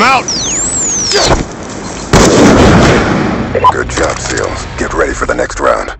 I'm out! Good job, SEALs. Get ready for the next round.